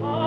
Oh.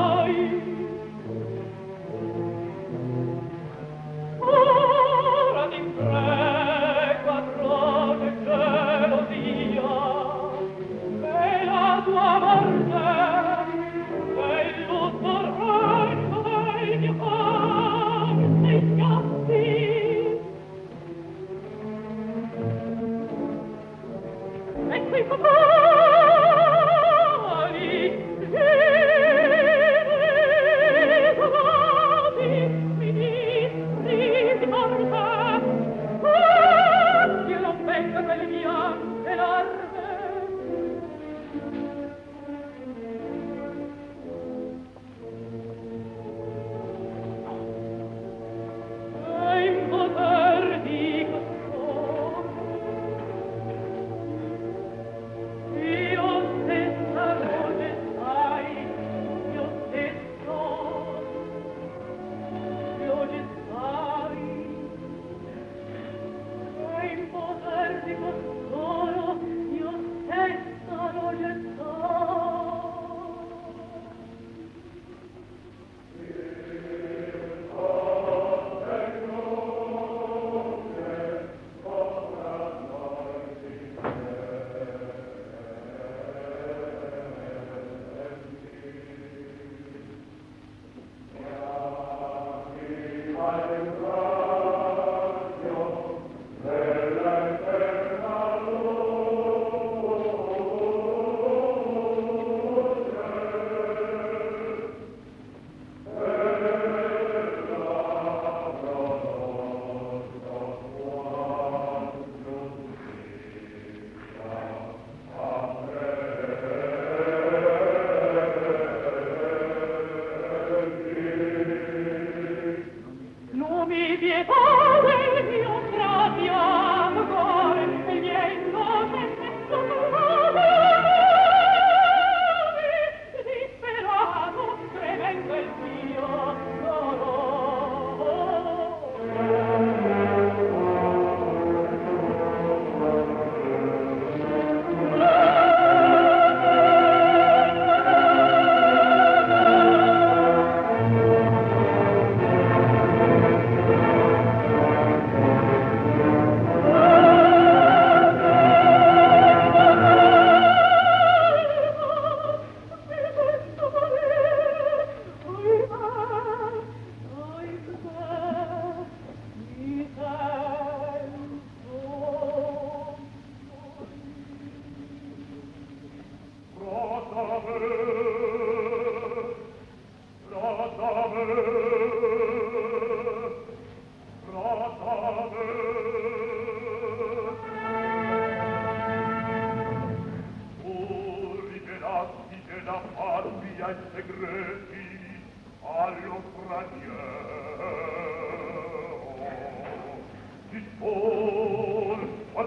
radiero. Dispor a